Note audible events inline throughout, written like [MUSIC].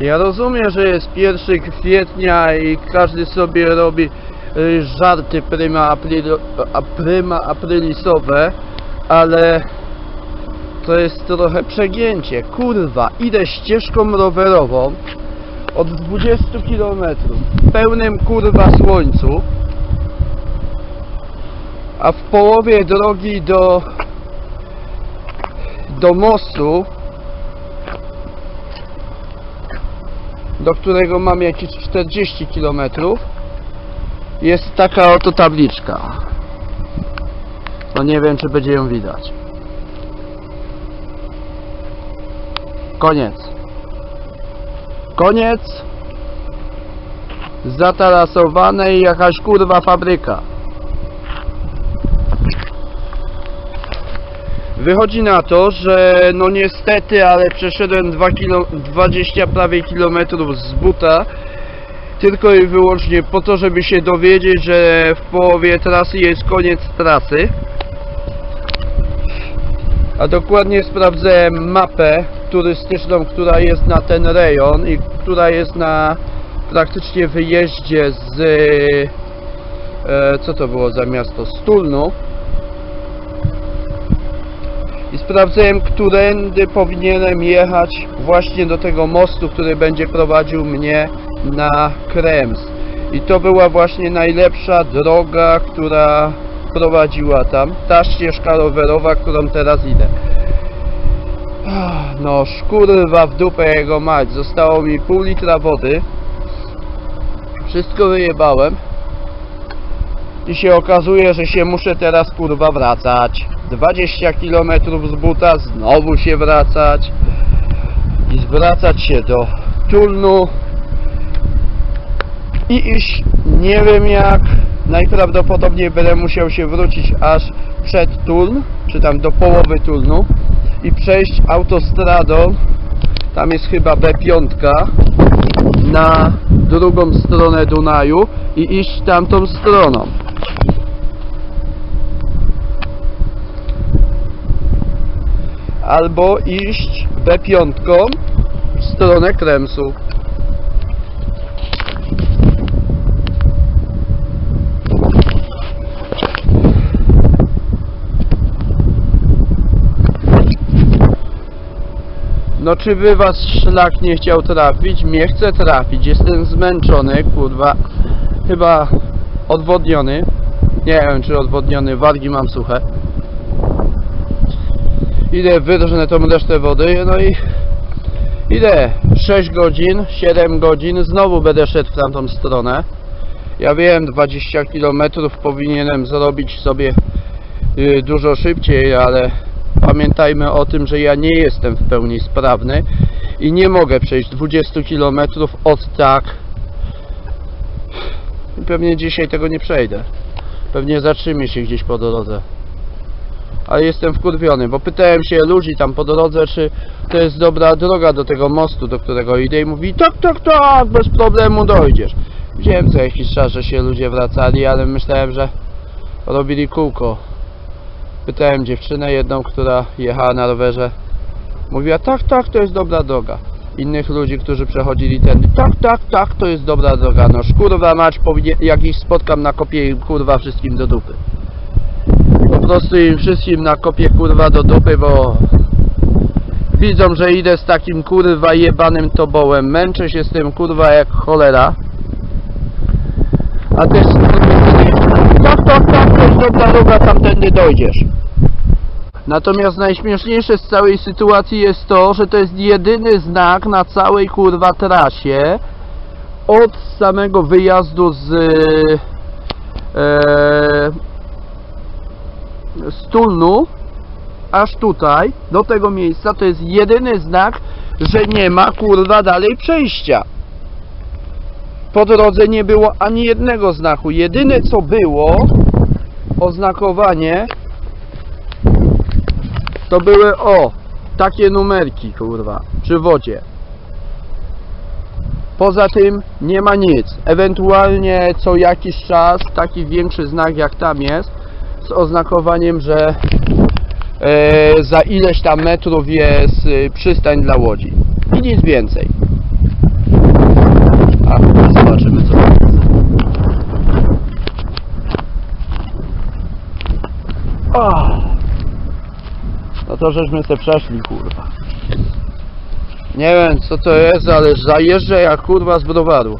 Ja rozumiem, że jest 1 kwietnia i każdy sobie robi y, żarty prima, aprilo, a prima aprilisowe, ale to jest trochę przegięcie. Kurwa, idę ścieżką rowerową od 20 km w pełnym kurwa słońcu, a w połowie drogi do do mostu do którego mam jakieś 40 km jest taka oto tabliczka. No nie wiem czy będzie ją widać. Koniec. Koniec. Zatarasowane i jakaś kurwa fabryka Wychodzi na to, że no niestety, ale przeszedłem 2 kilo, 20 prawie kilometrów z buta tylko i wyłącznie po to, żeby się dowiedzieć, że w połowie trasy jest koniec trasy. A dokładnie sprawdzałem mapę turystyczną, która jest na ten rejon i która jest na praktycznie wyjeździe z e, co to było za miasto? Stulnu i sprawdzałem, którędy powinienem jechać właśnie do tego mostu, który będzie prowadził mnie na Krems. I to była właśnie najlepsza droga, która prowadziła tam. Ta ścieżka rowerowa, którą teraz idę. Ach, No, szkurwa w dupę jego mać. Zostało mi pół litra wody. Wszystko wyjebałem. I się okazuje, że się muszę teraz kurwa wracać. 20 km z buta, znowu się wracać. I zwracać się do Tulnu. I iść nie wiem jak. Najprawdopodobniej będę musiał się wrócić aż przed Tuln czy tam do połowy Tulnu. I przejść autostradą. Tam jest chyba B5 na drugą stronę Dunaju. I iść tamtą stroną albo iść B5 w stronę Kremsu. No czy by was szlak nie chciał trafić? Mnie chce trafić. Jestem zmęczony, kurwa. Chyba odwodniony. Nie wiem czy odwodniony, wargi mam suche. Idę wydrżnę tą resztę wody. No i idę 6 godzin 7 godzin. Znowu będę szedł w tamtą stronę. Ja wiem 20 km powinienem zrobić sobie y, dużo szybciej ale pamiętajmy o tym że ja nie jestem w pełni sprawny i nie mogę przejść 20 km od tak pewnie dzisiaj tego nie przejdę pewnie zatrzymię się gdzieś po drodze ale jestem wkurwiony, bo pytałem się ludzi tam po drodze, czy to jest dobra droga do tego mostu, do którego idę i mówi tak, tak, tak, bez problemu dojdziesz. Widziałem co jakiś czas, że się ludzie wracali, ale myślałem, że robili kółko. Pytałem dziewczynę jedną, która jechała na rowerze. Mówiła tak, tak, to jest dobra droga. Innych ludzi, którzy przechodzili tędy, tak, tak, tak, to jest dobra droga. No szkurwa mać, jak ich spotkam na kopie kurwa wszystkim do dupy. Po prostu im wszystkim nakopię kurwa do dupy, bo widzą, że idę z takim kurwa jebanym tobołem, męczę się z tym kurwa jak cholera. A też tak, tak, tak, to jest dobra droga, tamtędy dojdziesz natomiast najśmieszniejsze z całej sytuacji jest to, że to jest jedyny znak na całej kurwa trasie od samego wyjazdu z e, z Tulnu aż tutaj, do tego miejsca, to jest jedyny znak, że nie ma kurwa dalej przejścia. Po drodze nie było ani jednego znaku. Jedyne co było, oznakowanie, to były o, takie numerki kurwa, przy wodzie. Poza tym nie ma nic. Ewentualnie co jakiś czas taki większy znak jak tam jest, z oznakowaniem, że e, za ileś tam metrów jest e, przystań dla łodzi. I nic więcej. Zobaczymy co będzie. O! No to żeśmy se przeszli, kurwa. Nie wiem co to jest, ale zajeżdżę jak kurwa z browaru.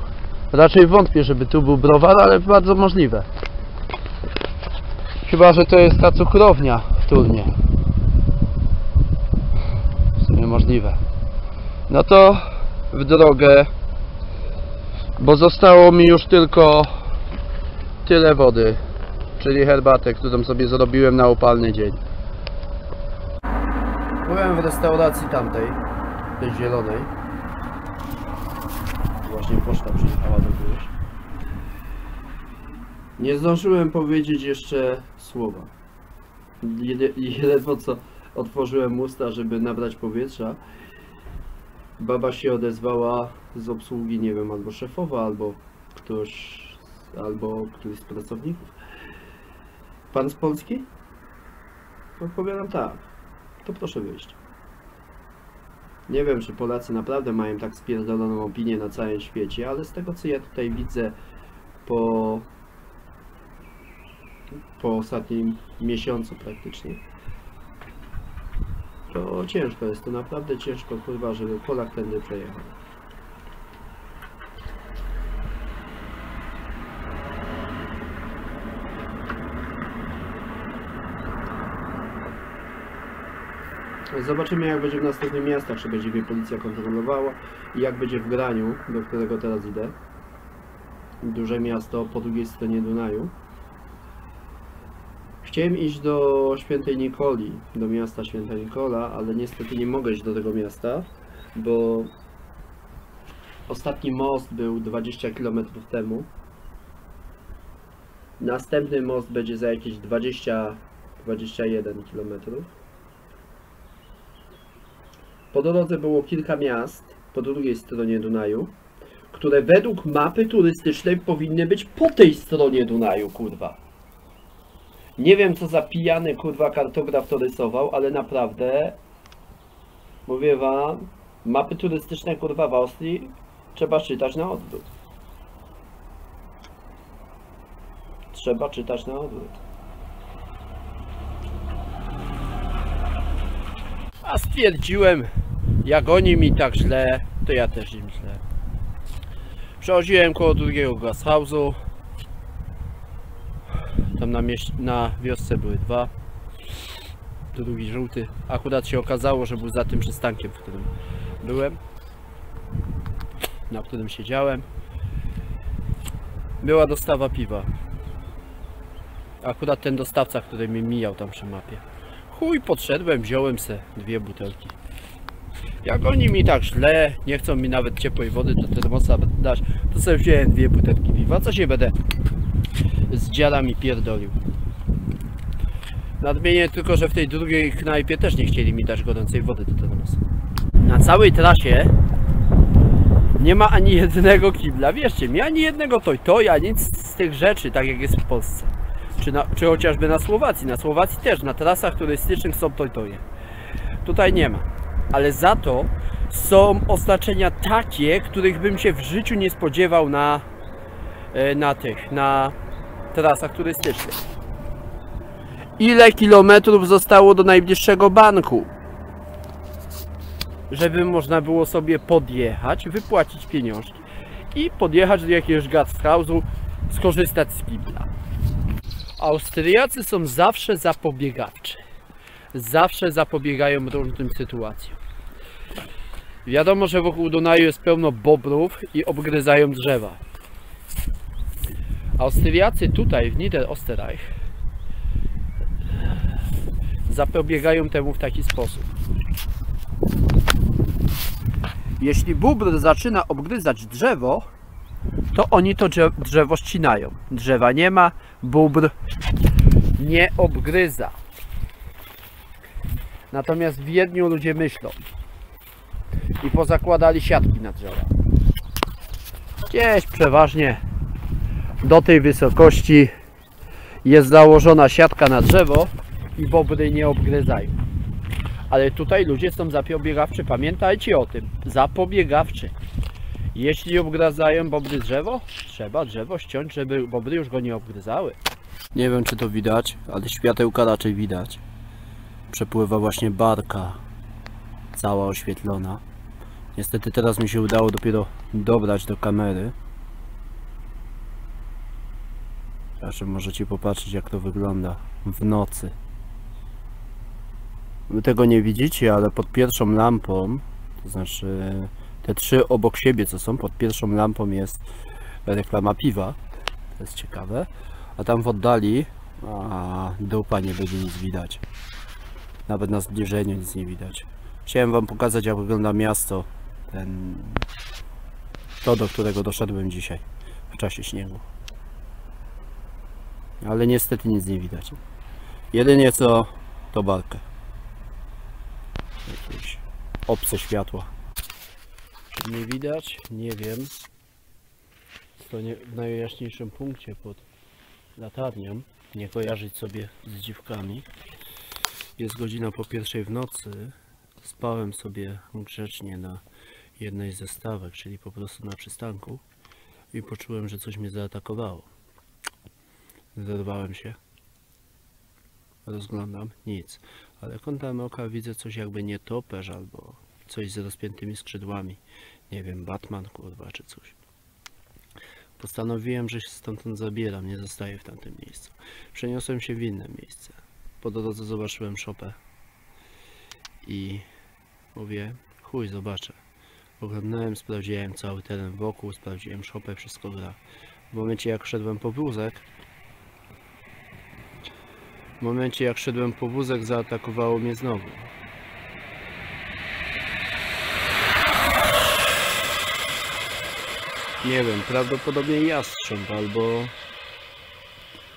Raczej wątpię, żeby tu był browar, ale bardzo możliwe. Chyba, że to jest ta cukrownia w Turnie. W sumie możliwe. No to w drogę, bo zostało mi już tylko tyle wody, czyli herbatę, którą sobie zrobiłem na upalny dzień. Byłem w restauracji tamtej, tej zielonej. Właśnie poczta przyjechała do góry. Nie zdążyłem powiedzieć jeszcze słowa. Ledwo co otworzyłem usta, żeby nabrać powietrza. Baba się odezwała z obsługi, nie wiem, albo szefowa, albo ktoś, albo któryś z pracowników. Pan z Polski? Odpowiadam tak. To proszę wyjść. Nie wiem, czy Polacy naprawdę mają tak spierdoloną opinię na całym świecie, ale z tego co ja tutaj widzę po po ostatnim miesiącu praktycznie to ciężko jest, to naprawdę ciężko kurwa, żeby Polak tędy przejechał. Zobaczymy jak będzie w następnych miastach, czy będzie mnie policja kontrolowała i jak będzie w Graniu, do którego teraz idę. Duże miasto po drugiej stronie Dunaju. Chciałem iść do Świętej Nikoli, do miasta Święta Nikola, ale niestety nie mogę iść do tego miasta, bo ostatni most był 20 km temu. Następny most będzie za jakieś 20-21 km. Po drodze było kilka miast po drugiej stronie Dunaju, które według mapy turystycznej powinny być po tej stronie Dunaju, kurwa. Nie wiem co za pijany kurwa kartograf to rysował, ale naprawdę mówię wam, mapy turystyczne kurwa w Austrii trzeba czytać na odwrót. Trzeba czytać na odwrót. A stwierdziłem, jak oni mi tak źle, to ja też im źle. Przechodziłem koło drugiego gashouse'u. Tam na, na wiosce były dwa. Drugi żółty. Akurat się okazało, że był za tym przystankiem, w którym byłem. Na którym siedziałem. Była dostawa piwa. Akurat ten dostawca, który mi mijał tam przy mapie. Chuj, podszedłem, wziąłem se dwie butelki. Jak oni mi tak źle, nie chcą mi nawet ciepłej wody do termosa dać, to sobie wziąłem dwie butelki piwa. Co się będę z dziadami pierdolił. Nadmienię tylko, że w tej drugiej knajpie też nie chcieli mi dać gorącej wody do termosa. Na całej trasie nie ma ani jednego kibla, wierzcie mi, ani jednego toj toj, a nic z tych rzeczy, tak jak jest w Polsce. Czy, na, czy chociażby na Słowacji. Na Słowacji też, na trasach turystycznych są toj toje. Tutaj nie ma. Ale za to są oznaczenia takie, których bym się w życiu nie spodziewał na, e, na tych, na trasach turystycznych. Ile kilometrów zostało do najbliższego banku? Żeby można było sobie podjechać, wypłacić pieniążki i podjechać do jakiegoś gasthouse'u, skorzystać z kibla. Austriacy są zawsze zapobiegawczy. Zawsze zapobiegają różnym sytuacjom. Wiadomo, że wokół Dunaju jest pełno bobrów i obgryzają drzewa. Austriacy tutaj w Niederösterreich zapobiegają temu w taki sposób. Jeśli bóbr zaczyna obgryzać drzewo, to oni to drze- drzewo ścinają. Drzewa nie ma, bóbr nie obgryza. Natomiast w Wiedniu ludzie myślą i pozakładali siatki na drzewa. Gdzieś przeważnie do tej wysokości jest założona siatka na drzewo i bobry nie obgryzają. Ale tutaj ludzie są zapobiegawczy, pamiętajcie o tym, zapobiegawczy. Jeśli obgradzają bobry drzewo, trzeba drzewo ściąć, żeby bobry już go nie obgryzały. Nie wiem czy to widać, ale światełka raczej widać. Przepływa właśnie barka, cała oświetlona. Niestety teraz mi się udało dopiero dobrać do kamery. Zresztą możecie popatrzeć jak to wygląda w nocy. Wy tego nie widzicie, ale pod pierwszą lampą, to znaczy te trzy obok siebie co są, pod pierwszą lampą jest reklama piwa. To jest ciekawe. A tam w oddali a, dupa nie będzie nic widać. Nawet na zbliżeniu nic nie widać. Chciałem wam pokazać jak wygląda miasto. Ten... To, do którego doszedłem dzisiaj. W czasie śniegu. Ale niestety nic nie widać. Jedynie co to barkę. Jakieś obce światła. Nie widać? Nie wiem. To nie, w najjaśniejszym punkcie pod latarnią. Nie kojarzyć sobie z dziwkami. Jest godzina po pierwszej w nocy. Spałem sobie grzecznie na jednej ze stawek, czyli po prostu na przystanku i poczułem, że coś mnie zaatakowało. Zerwałem się. Rozglądam, nic. Ale kątem oka widzę coś jakby nietoperz albo coś z rozpiętymi skrzydłami. Nie wiem, Batman kurwa czy coś. Postanowiłem, że się stamtąd zabieram, nie zostaję w tamtym miejscu. Przeniosłem się w inne miejsce. Po drodze zobaczyłem szopę. I mówię, chuj, zobaczę. Oglądałem, sprawdziłem cały teren wokół, sprawdziłem szopę, wszystko gra. W momencie jak szedłem po wózek, w momencie jak szedłem po wózek zaatakowało mnie znowu. Nie wiem, prawdopodobnie jastrząb albo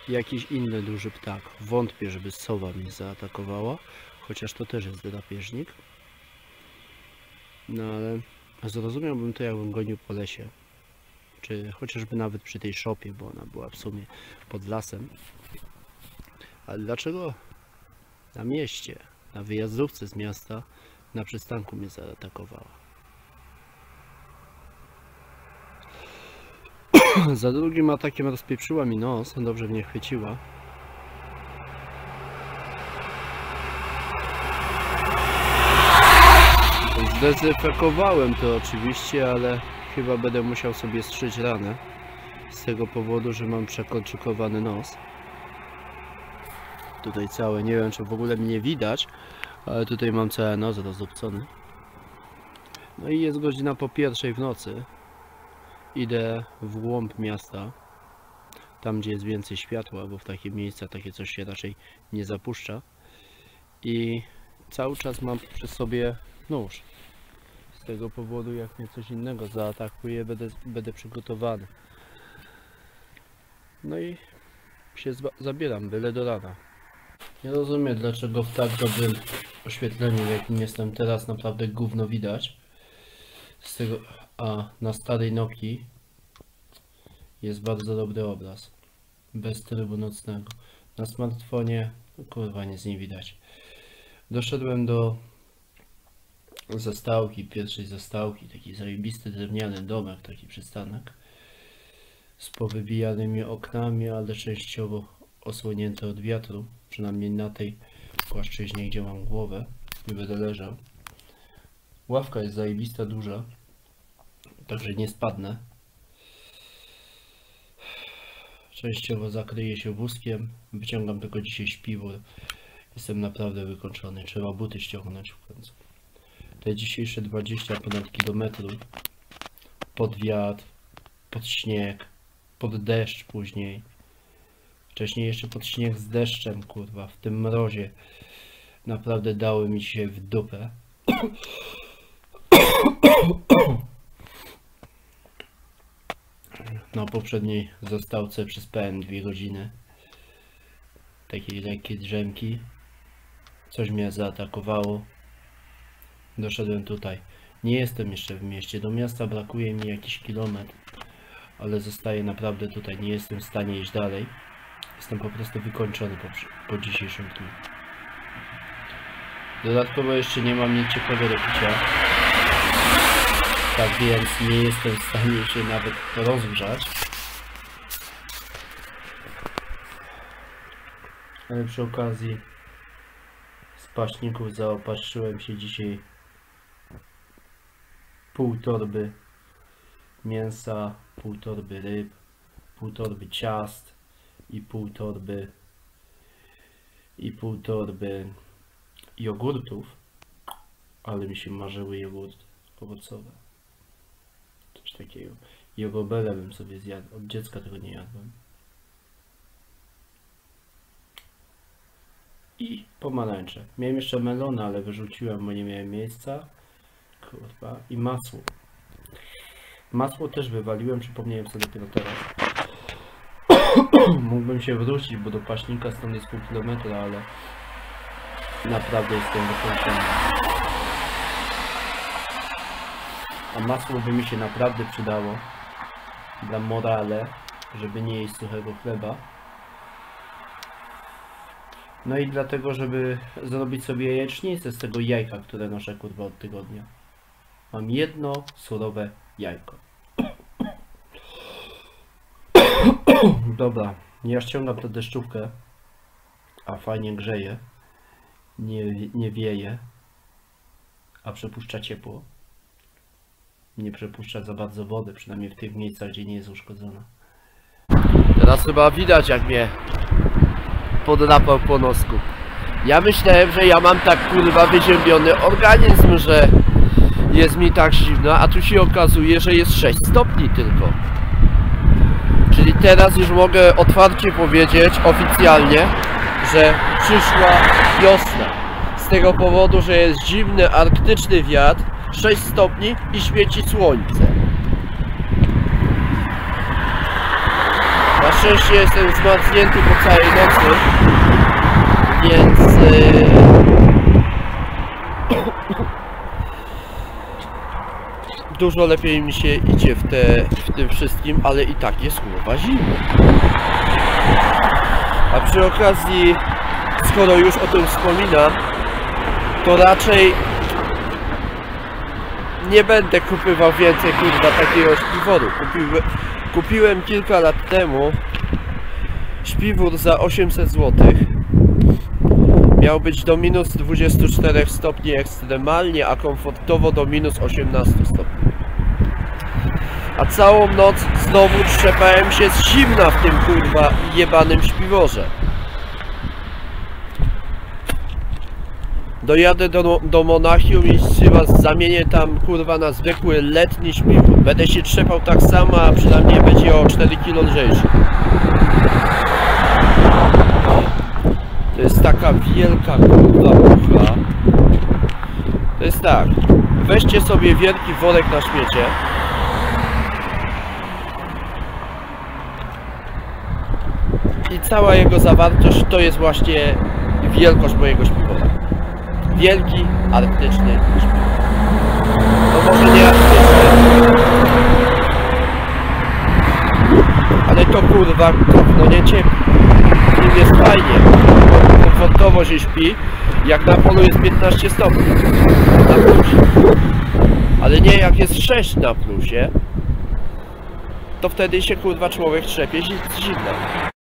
jakiś inny duży ptak. Wątpię, żeby sowa mnie zaatakowała, chociaż to też jest drapieżnik. No ale zrozumiałbym to, jakbym gonił po lesie. Czy chociażby nawet przy tej szopie, bo ona była w sumie pod lasem. Ale dlaczego na mieście, na wyjazdówce z miasta, na przystanku mnie zaatakowała? [CLEARS THROAT] Za drugim atakiem rozpieprzyła mi nos, dobrze mnie chwyciła. Zdezynfekowałem to oczywiście, ale chyba będę musiał sobie strzyć ranę. Z tego powodu, że mam przekolczykowany nos. Tutaj całe, nie wiem czy w ogóle mnie widać, ale tutaj mam cały nos rozdupcony. No i jest godzina po pierwszej w nocy. Idę w głąb miasta, tam gdzie jest więcej światła, bo w takie miejsca takie coś się raczej nie zapuszcza. I cały czas mam przy sobie nóż. Z tego powodu, jak mnie coś innego zaatakuje, będę, będę przygotowany. No i się zabieram, byle do rana. Nie rozumiem, dlaczego w tak dobrym oświetleniu, jakim jestem teraz, naprawdę gówno widać. Z tego, a na starej Nokii jest bardzo dobry obraz. Bez trybu nocnego. Na smartfonie, kurwa, nic nie widać. Doszedłem do zastałki, pierwszej zastałki, taki zajebisty drewniany domek, taki przystanek z powybijanymi oknami, ale częściowo osłonięty od wiatru, przynajmniej na tej płaszczyźnie, gdzie mam głowę i będę leżał. Ławka jest zajebista, duża, także nie spadnę. Częściowo zakryję się wózkiem, wyciągam tylko dzisiaj śpiwór. Jestem naprawdę wykończony, trzeba buty ściągnąć w końcu. Te dzisiejsze 20 ponad kilometrów pod wiatr, pod śnieg, pod deszcz później. Wcześniej jeszcze pod śnieg z deszczem, kurwa, w tym mrozie. Naprawdę dały mi się w dupę. Na poprzedniej zastałce przespałem dwie godziny. Takiej lekkiej drzemki. Coś mnie zaatakowało. Doszedłem tutaj. Nie jestem jeszcze w mieście. Do miasta brakuje mi jakiś kilometr. Ale zostaję naprawdę tutaj. Nie jestem w stanie iść dalej. Jestem po prostu wykończony po, po dzisiejszym dniu. Dodatkowo jeszcze nie mam nic ciekawego do picia. Tak więc nie jestem w stanie się nawet rozgrzać. Ale przy okazji z paśników zaopatrzyłem się dzisiaj pół torby mięsa, pół torby ryb, pół torby ciast i pół torby i pół torby jogurtów, ale mi się marzyły jogurty owocowe. Takiego. Jogobele bym sobie zjadł. Od dziecka tego nie jadłem. I pomarańcze. Miałem jeszcze melona, ale wyrzuciłem, bo nie miałem miejsca. Kurwa. I masło. Masło też wywaliłem, przypomniałem sobie dopiero teraz. [COUGHS] Mógłbym się wrócić, bo do paśnika stąd jest pół kilometra, ale naprawdę jestem wykończony. A masło by mi się naprawdę przydało dla morale, żeby nie jeść suchego chleba. No i dlatego, żeby zrobić sobie jajecznicę z tego jajka, które noszę kurwa od tygodnia. Mam jedno surowe jajko. [COUGHS] Dobra, ja ściągam tę deszczówkę, a fajnie grzeje, nie, nie wieje, a przepuszcza ciepło. Nie przepuszcza za bardzo wody, przynajmniej w tych miejscach, gdzie nie jest uszkodzona. Teraz chyba widać, jak mnie podrapał po nosku. Ja myślałem, że ja mam tak kurwa wyziębiony organizm, że jest mi tak zimno, a tu się okazuje, że jest 6 stopni tylko. Czyli teraz już mogę otwarcie powiedzieć oficjalnie, że przyszła wiosna. Z tego powodu, że jest zimny, arktyczny wiatr, 6 stopni i świeci słońce. Na szczęście jestem zmarznięty po całej nocy, więc... Yy... [COUGHS] Dużo lepiej mi się idzie w, te, w tym wszystkim, ale i tak jest kurwa zimno. A przy okazji, skoro już o tym wspominam, to raczej nie będę kupywał więcej kurwa takiego śpiworu. Kupiłem, kupiłem kilka lat temu śpiwór za 800 zł. Miał być do minus 24 stopni ekstremalnie, a komfortowo do minus 18 stopni. A całą noc znowu trzepałem się z zimna w tym kurwa jebanym śpiworze. Dojadę do, do Monachium i chyba zamienię tam kurwa na zwykły letni śpiwór. Będę się trzepał tak samo, a przynajmniej będzie o 4 kg lżejszy. To jest taka wielka kurwa mucha. To jest tak. Weźcie sobie wielki worek na śmiecie. I cała jego zawartość to jest właśnie wielkość mojego śpiwora. Wielki, arktyczny śpiwór. No może nie arktyczny. Ale to kurwa no ciepło. W nim jest fajnie. Komfortowo się śpi. Jak na polu jest 15 stopni. Na plusie. Ale nie jak jest 6 na plusie. To wtedy się kurwa człowiek trzepie z zimna.